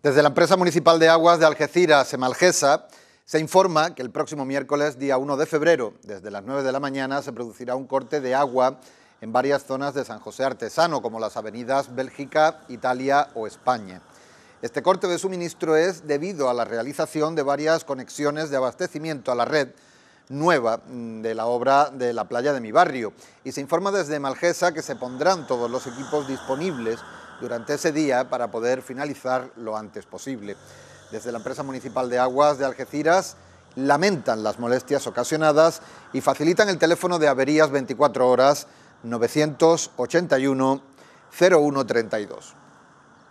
Desde la empresa municipal de aguas de Algeciras, Semalgesa, se informa que el próximo miércoles, día 1 de febrero, desde las 9 de la mañana, se producirá un corte de agua en varias zonas de San José Artesano, como las avenidas Bélgica, Italia o España. Este corte de suministro es debido a la realización de varias conexiones de abastecimiento a la red nueva mm, de la obra de la playa de mi barrio. Y se informa desde Malgesa que se pondrán todos los equipos disponibles durante ese día para poder finalizar lo antes posible. Desde la empresa municipal de aguas de Algeciras lamentan las molestias ocasionadas y facilitan el teléfono de averías 24 horas 981 0132.